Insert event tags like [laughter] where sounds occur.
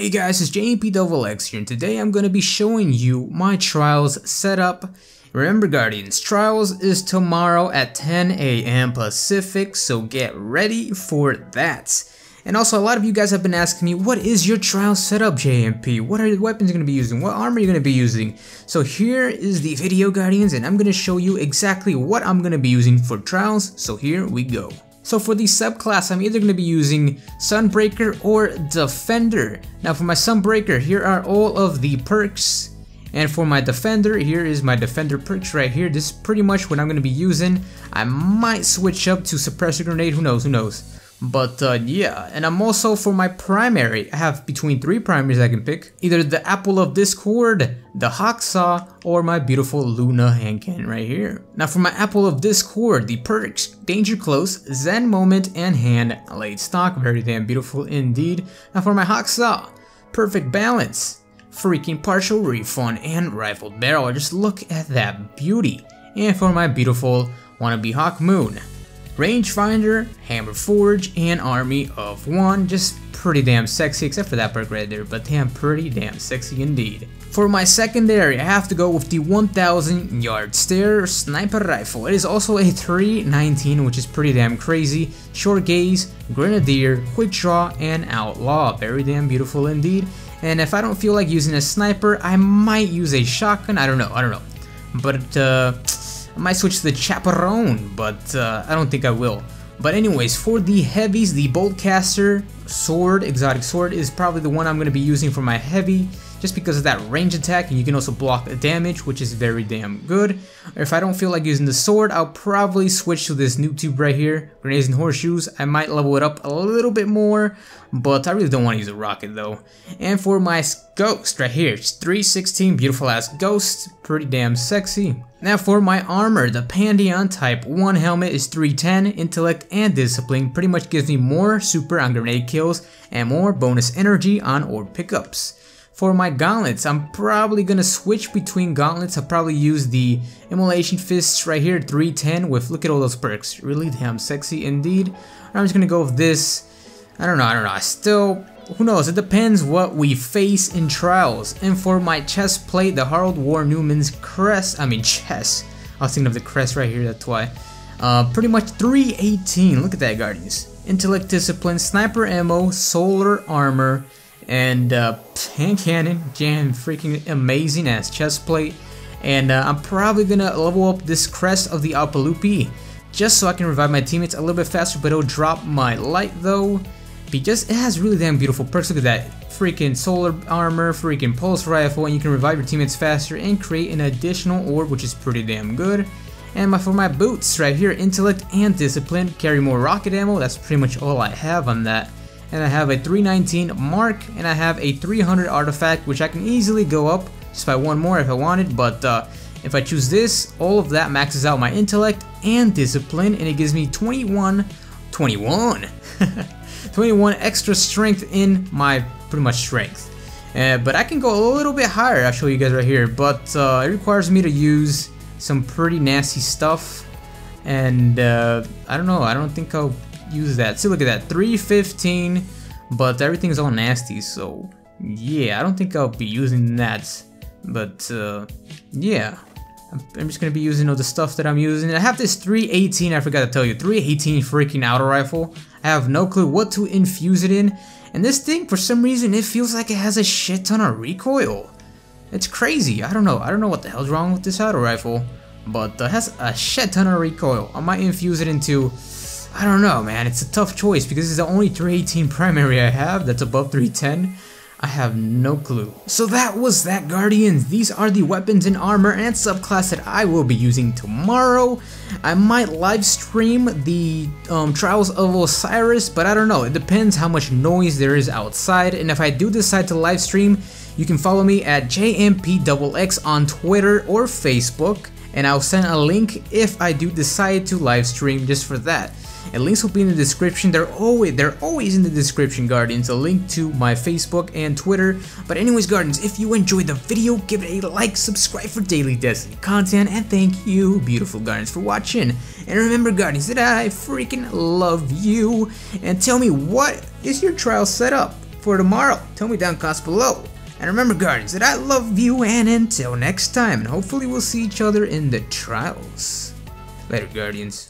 Hey guys, it's JMP Double X here and today I'm going to be showing you my Trials setup. Remember Guardians, Trials is tomorrow at 10 a.m. Pacific, so get ready for that. And also a lot of you guys have been asking me, what is your Trials setup JMP? What are the weapons you're going to be using? What armor are you going to be using? So here is the video Guardians and I'm going to show you exactly what I'm going to be using for Trials, so here we go. So for the subclass, I'm either going to be using Sunbreaker or Defender. Now for my Sunbreaker, here are all of the perks. And for my Defender, here is my Defender perks right here. This is pretty much what I'm going to be using. I might switch up to Suppressor Grenade, who knows, who knows. But uh, yeah, and I'm also for my primary, I have between three primaries I can pick. Either the Apple of Discord, the Hacksaw, or my beautiful Luna hand cannon right here. Now for my Apple of Discord, the perks, Danger Close, Zen Moment, and Hand Laid Stock, very damn beautiful indeed. Now for my Hacksaw, Perfect Balance, freaking partial refund, and rifled barrel, just look at that beauty. And for my beautiful wannabe Hawkmoon, Rangefinder, Hammer Forge, and Army of One. Just pretty damn sexy, except for that perk right there, but damn pretty damn sexy indeed. For my secondary, I have to go with the 1000 yard stare sniper rifle. It is also a 319, which is pretty damn crazy. Shortgaze, grenadier, quick draw, and outlaw. Very damn beautiful indeed. And if I don't feel like using a sniper, I might use a shotgun. I don't know, I don't know. But uh, I might switch to the Chaperone, but uh, I don't think I will. But anyways, for the heavies, the Boltcaster sword, exotic sword, is probably the one I'm going to be using for my heavy just because of that range attack and you can also block the damage which is very damn good. If I don't feel like using the sword, I'll probably switch to this noob tube right here, grenades and horseshoes. I might level it up a little bit more, but I really don't want to use a rocket though. And for my ghost right here, it's 316, beautiful ass ghost, pretty damn sexy. Now for my armor, the Pandion type 1 helmet is 310, intellect and discipline, pretty much gives me more super on grenade kills and more bonus energy on orb pickups. For my gauntlets, I'm probably gonna switch between gauntlets. I'll probably use the Immolation Fists right here, 310 with, look at all those perks, really damn sexy indeed. I'm just gonna go with this, I don't know, I don't know, I still, who knows, it depends what we face in trials. And for my chest plate, the Harold War Newman's crest, I mean chest, I was thinking of the crest right here, that's why. Uh, pretty much 318, look at that Guardians. Intellect Discipline, Sniper Ammo, Solar Armor, and uh, hand cannon, jam freaking amazing ass chest plate. And uh, I'm probably gonna level up this crest of the Alpha Lupi just so I can revive my teammates a little bit faster, but it'll drop my light though. Because it has really damn beautiful perks. Look at that freaking solar armor, freaking pulse rifle, and you can revive your teammates faster and create an additional orb, which is pretty damn good. And my, for my boots right here, intellect and discipline, carry more rocket ammo. That's pretty much all I have on that and I have a 319 mark and I have a 300 artifact which I can easily go up just by one more if I wanted but uh, if I choose this all of that maxes out my intellect and discipline and it gives me 21 21 [laughs] 21 extra strength in my pretty much strength. Uh, but I can go a little bit higher I'll show you guys right here but uh, it requires me to use some pretty nasty stuff and uh, I don't know I don't think I'll use that. See, look at that, 315, but everything's all nasty, so yeah, I don't think I'll be using that. But uh, yeah, I'm just gonna be using all the stuff that I'm using. I have this 318, I forgot to tell you, 318 freaking auto rifle. I have no clue what to infuse it in, and this thing, for some reason, it feels like it has a shit ton of recoil. It's crazy, I don't know, I don't know what the hell's wrong with this auto rifle, but it has a shit ton of recoil. I might infuse it into I don't know, man. It's a tough choice because it's the only 318 primary I have that's above 310. I have no clue. So that was that, Guardians. These are the weapons and armor and subclass that I will be using tomorrow. I might live stream the um, Trials of Osiris, but I don't know. It depends how much noise there is outside. And if I do decide to live stream, you can follow me at JMPXX on Twitter or Facebook. And I'll send a link if I do decide to live stream just for that and links will be in the description. They're always they're always in the description, Guardians. A link to my Facebook and Twitter. But anyways, Guardians, if you enjoyed the video, give it a like, subscribe for daily Destiny content, and thank you, beautiful Guardians, for watching. And remember, Guardians, that I freaking love you. And tell me what is your trial set up? for tomorrow? Tell me down comments below. And remember Guardians that I love you and until next time and hopefully we'll see each other in the trials. Later Guardians.